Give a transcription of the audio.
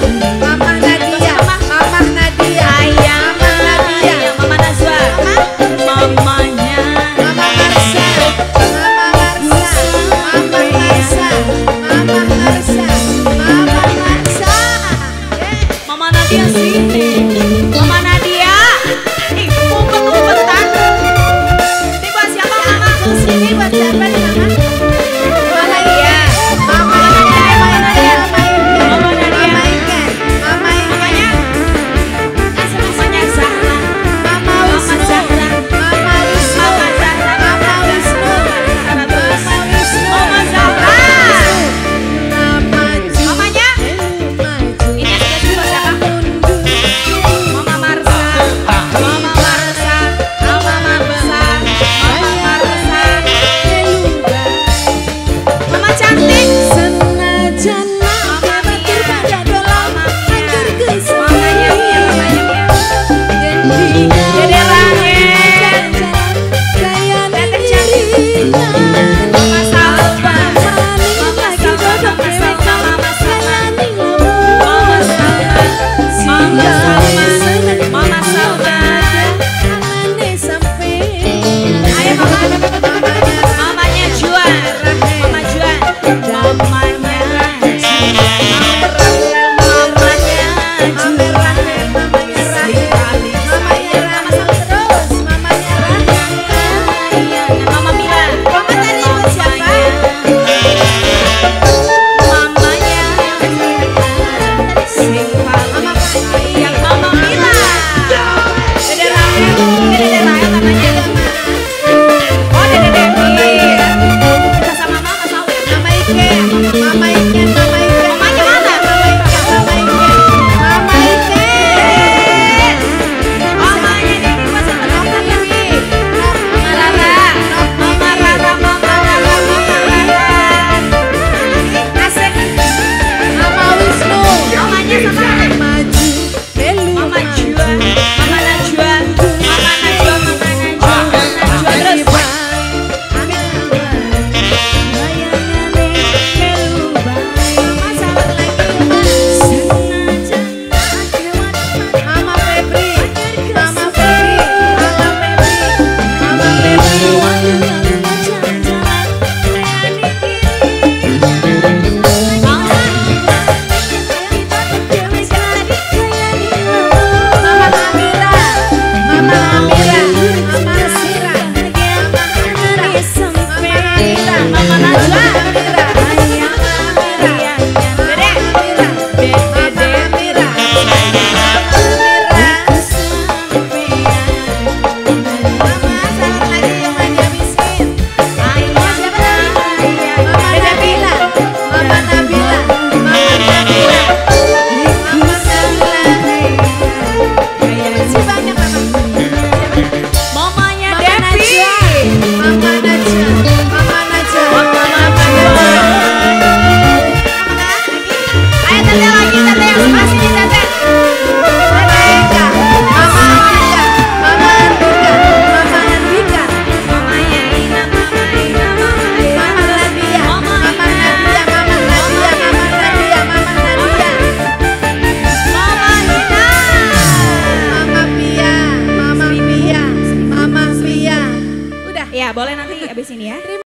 Thank you. sampai sini ya. Terima